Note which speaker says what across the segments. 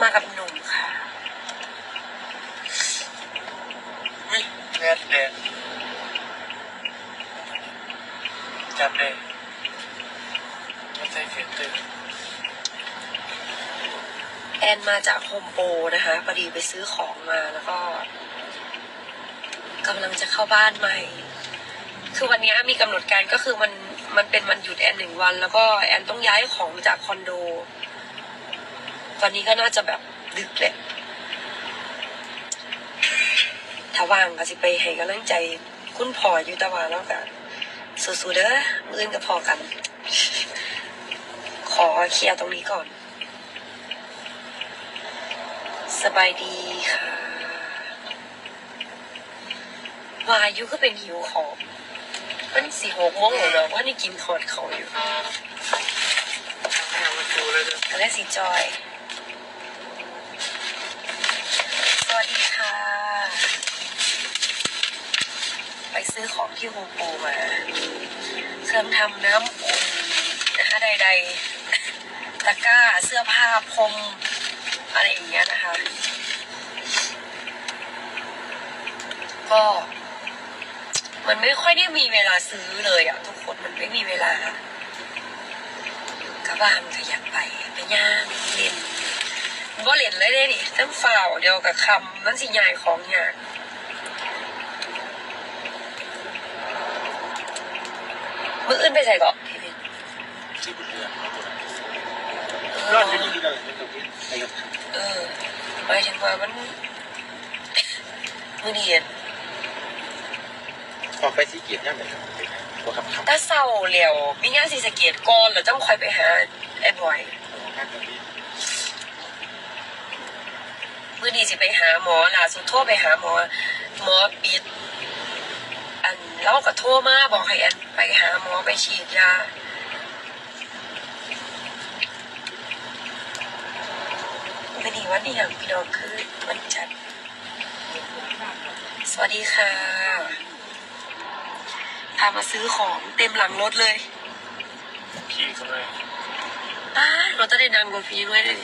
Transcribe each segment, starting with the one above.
Speaker 1: มากับห
Speaker 2: นุ่มค่ะ
Speaker 1: วิเน็เดนจับเลยไม่ใช่เขียนตื่น
Speaker 2: แอนมาจากโฮมโปรนะคะพอดีไปซื้อของมาแล้วก็กำลังจะเข้าบ้านใหม่ คือวันนี้มีกำหนดการก็คือมันมันเป็นวันหยุดแอนหนึ่งวัน แล้วก็แอนต้องย้ายของจากคอนโด วันนี้ก็น่าจะแบบดึกแหละถ้าว่างก็สิไปให้กำลังใจคุณพ่ออยู่แตะวันแล้วกันสู้ๆเด้อมืออื่นก็พอกัน ขอเคลียร์ตรงนี้ก่อน สบายดีค่ะวายุก็เป็นหิวของมันสี่หกโมงแล้วเนาะว่านี่กินทอดเขาอยู่
Speaker 1: ไม่เอามาดูเลยเด้อ
Speaker 2: แล้วสีจอย สวัสดีค่ะ ไป ซื้อของที่โฮมโปรมาเครื่องทำน้ำอุ่นนะคะใด ๆ ตะกร้าเสื้อผ้าพรมอะไรอย่างเงี้ยนะคะ ก็มันไม่ค่อยได้มีเวลาซื้อเลยอะทุกคนมันไม่มีเวลากระบางขยันไปไปย่างเล่นบ่เล่นเลยเด้นี่ตั้งฝ่าวเดียวกับคำมันสิใหญ่ของยาก มืออื่นไปใส่เกาะพี่เพชร
Speaker 1: ที่บุญเรือน
Speaker 2: เอ
Speaker 1: รอ
Speaker 2: อ
Speaker 1: ดอยู่นี่เลยไม่ต้องกินไปกับ
Speaker 2: เออหมายถึงว่ามันมือเดียน
Speaker 1: ออกไปที่เกียรติยังไงครับตัวคำคำ
Speaker 2: ถ้าเศร้าเหลียวมีงานสีสะเกตก่อนแล้วจ้องคอยไปหาไอ้บอย
Speaker 1: งานแบบนี้
Speaker 2: มื่อนี้สิไปหาหมอล่าสุดโทรไปหาหมอ หมอปิด อันเล่าก็โทรมาบอกให้อันไปหาหมอไปฉีดยามื่อนี้วันนี้อย่างพี่น้องคือวันจันทร์สวัสดีค่ะ พามาซื้อของเต็มหลังรถเลย
Speaker 1: ขี่เข้าไป
Speaker 2: อ้าเราจะได้นางกว่าฟีด้วยเลย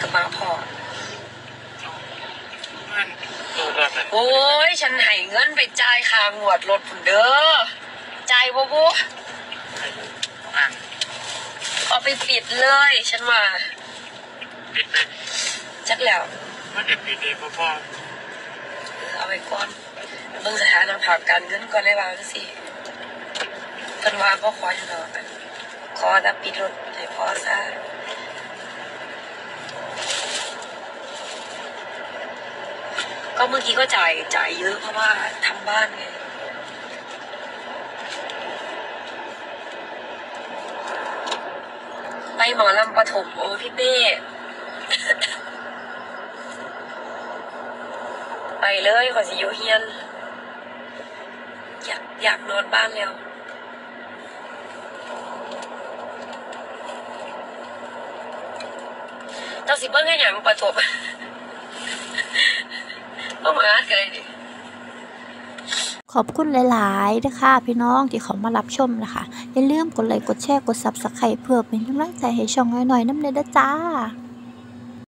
Speaker 2: กับมาพอ
Speaker 1: มันตัวรอดเลย
Speaker 2: โอ้ย ฉันให้เงินไปจ่ายค่างวดรถพุ่นเด้อจ่ายบ่บุ
Speaker 1: อ่าน
Speaker 2: เอาไปปิดเลย ฉันว่า
Speaker 1: ปิดไป
Speaker 2: จักแล้ว
Speaker 1: มันจะปิดเองพ่อ
Speaker 2: เออเอาไปก่อนเบิ่งสถานะภาพการเงินก่อนได้บ้างสิเพิ่นว่าบ่ขออยู่ดอกขอแต่ปิดรถให้พอซะ ก็เมื่อกี้ก็จ่ายจ่ายเยอะเพราะว่าทำบ้านไงไปหมอลำปฐมโอ้พี่เป้ไปเลยขอสิอยู่เฮียน อยากอยากนอนบ้านแล้วเจ้าสิเบิ้งให้หยังปฐม ก็มาอาดกันเลดิ
Speaker 3: ขอบคุณหลายๆนะคะพี่น้องที่เขามารับชมนะคะ อย่าลืมกดไลค์กดแชร์กด subscribe เพื่อเป็นกำลังใจให้ช่องน้อยๆน้ำเนยเด้อจ้า